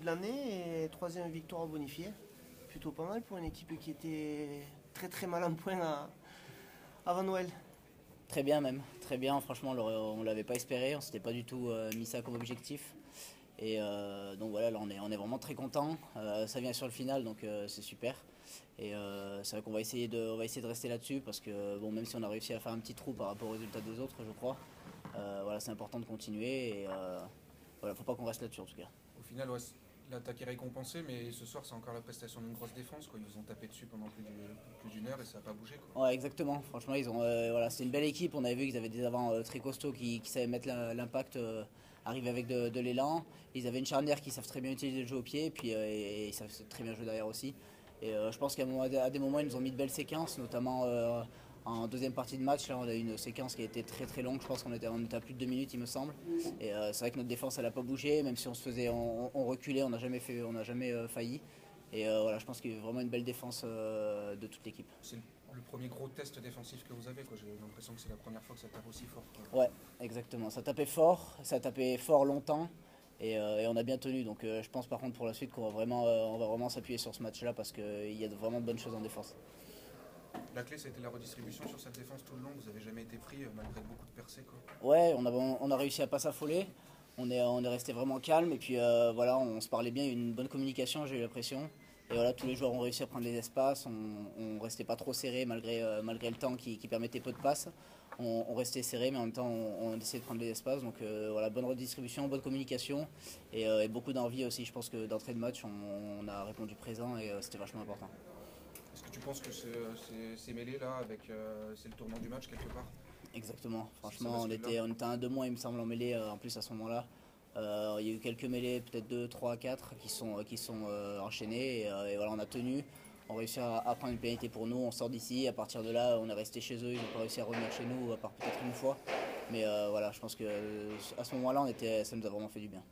de l'année et troisième victoire bonifiée. Plutôt pas mal pour une équipe qui était très très mal en point avant Noël. Très bien même, très bien. Franchement, on ne l'avait pas espéré, on s'était pas du tout euh, mis ça comme objectif. Et euh, donc voilà, là on est, on est vraiment très content. Euh, ça vient sur le final, donc c'est super. Et c'est vrai qu'on va essayer de, va essayer de rester là-dessus parce que bon, même si on a réussi à faire un petit trou par rapport aux résultats des autres, je crois, voilà, c'est important de continuer. Et voilà, faut pas qu'on reste là-dessus en tout cas. Au final, l'attaque est récompensée, mais ce soir, c'est encore la prestation d'une grosse défense. Quoi. Ils vous ont tapé dessus pendant plus d'une heure et ça n'a pas bougé. Quoi. Ouais, exactement. Franchement, ils ont, euh, voilà, c'est une belle équipe. On avait vu qu'ils avaient des avants euh, très costauds qui, savaient mettre l'impact, euh, arriver avec de, l'élan. Ils avaient une charnière qui savent très bien utiliser le jeu au pied et puis ils savent très bien jouer derrière aussi. Et je pense qu'à des moments, ils nous ont mis de belles séquences, notamment en deuxième partie de match, là, on a eu une séquence qui a été très très longue. Je pense qu'on était, on était à plus de deux minutes, il me semble. Et euh, c'est vrai que notre défense, elle n'a pas bougé. Même si on se faisait, on, reculait, on n'a jamais fait, on n'a jamais euh, failli. Et euh, voilà, je pense qu'il y a vraiment une belle défense de toute l'équipe. C'est le premier gros test défensif que vous avez. J'ai l'impression que c'est la première fois que ça tape aussi fort. Ouais, exactement. Ça tapait fort, ça tapait fort longtemps. Et, on a bien tenu. Donc je pense par contre pour la suite qu'on va vraiment, on va vraiment s'appuyer sur ce match-là parce qu'il y a vraiment de bonnes choses en défense. La clé, c'était la redistribution sur cette défense tout le long. Vous n'avez jamais été pris euh, malgré beaucoup de percées. Quoi. Ouais, on a, on a réussi à pas s'affoler. On est, on est resté vraiment calme et puis euh, voilà, on se parlait bien, il y a eu une bonne communication, j'ai eu l'impression. Et voilà, tous les joueurs ont réussi à prendre les espaces, on, ne restait pas trop serré malgré, euh, malgré le temps qui, permettait peu de passes. On, restait serré, mais en même temps, on, essayait de prendre les espaces. Donc voilà, bonne redistribution, bonne communication et, beaucoup d'envie aussi. Je pense que d'entrée de match, on, a répondu présent et c'était vachement important. Que tu penses que c'est mêlé là avec euh, c'est le tournant du match quelque part Exactement. Franchement, on était, on était un deux mois, il me semble, en mêlée euh, en plus à ce moment-là. Euh, il y a eu quelques mêlées, peut-être 2, 3, 4 qui sont, qui sont enchaînées et, voilà, on a tenu. On a réussi à, prendre une pénalité pour nous, on sort d'ici. À partir de là, on est resté chez eux, ils n'ont pas réussi à revenir chez nous, à part peut-être une fois. Mais voilà, je pense que à ce moment-là, on était, ça nous a vraiment fait du bien.